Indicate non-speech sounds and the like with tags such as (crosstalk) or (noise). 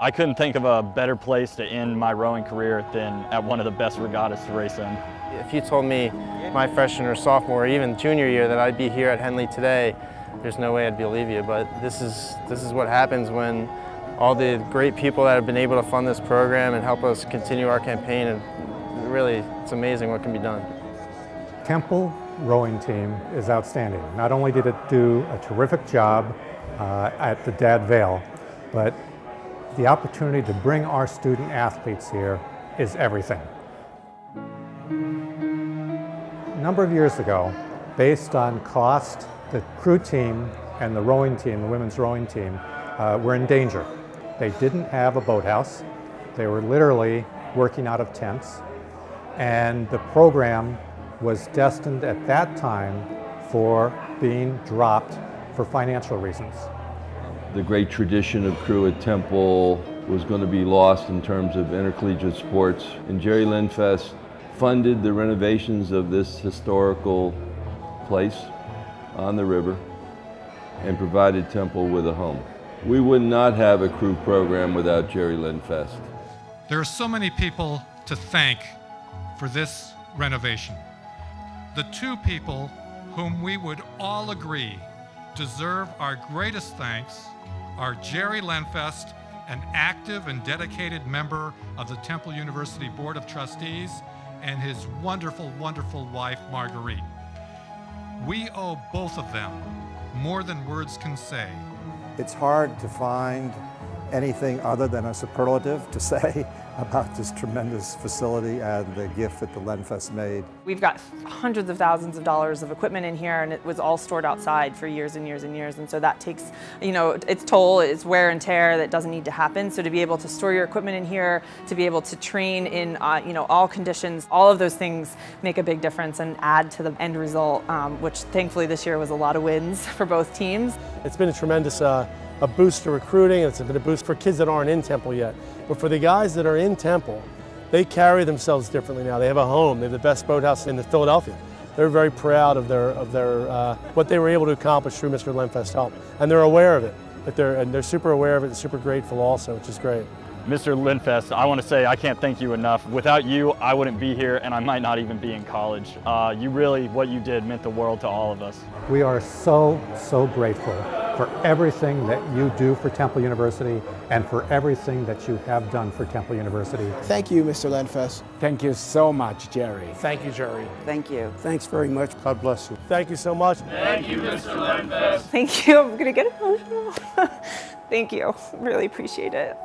I couldn't think of a better place to end my rowing career than at one of the best regattas to race in. If you told me my freshman or sophomore or even junior year that I'd be here at Henley today, there's no way I'd believe you. But this is, this is what happens when all the great people that have been able to fund this program and help us continue our campaign, and really, it's amazing what can be done. Temple rowing team is outstanding. Not only did it do a terrific job uh, at the Dad Vail, but the opportunity to bring our student athletes here is everything. A number of years ago, based on cost, the crew team and the rowing team, the women's rowing team, uh, were in danger. They didn't have a boathouse. They were literally working out of tents. And the program was destined at that time for being dropped for financial reasons. The great tradition of crew at Temple was going to be lost in terms of intercollegiate sports. And Gerry Lenfest funded the renovations of this historical place on the river and provided Temple with a home. We would not have a crew program without Gerry Lenfest. There are so many people to thank for this renovation. The two people whom we would all agree deserve our greatest thanks are Gerry Lenfest, an active and dedicated member of the Temple University Board of Trustees, and his wonderful, wonderful wife, Marguerite. We owe both of them more than words can say. It's hard to find anything other than a superlative to (laughs) say about this tremendous facility and the gift that the Lenfest made. We've got hundreds of thousands of dollars of equipment in here and it was all stored outside for years and years and years and so that takes, you know, its toll, it's wear and tear that doesn't need to happen. So to be able to store your equipment in here, to be able to train in, uh, you know, all conditions, all of those things make a big difference and add to the end result, um, which thankfully this year was a lot of wins (laughs) for both teams. It's been a tremendous uh, a boost to recruiting, it's been a boost for kids that aren't in Temple yet. But for the guys that are in Temple, they carry themselves differently now. They have a home, they have the best boathouse in the Philadelphia. They're very proud of their, of their uh, what they were able to accomplish through Mr. Lenfest help. And they're aware of it. But they're, and they're super aware of it and super grateful also, which is great. Mr. Lenfest, I want to say I can't thank you enough. Without you, I wouldn't be here and I might not even be in college. Uh, you really, what you did meant the world to all of us. We are so, so grateful for everything that you do for Temple University and for everything that you have done for Temple University. Thank you, Mr. Lenfest. Thank you so much, Gerry. Thank you, Gerry. Thank you. Thanks very much. God bless you. Thank you so much. Thank you, Mr. Lenfest. Thank you. I'm going to get emotional. (laughs) Thank you. Really appreciate it.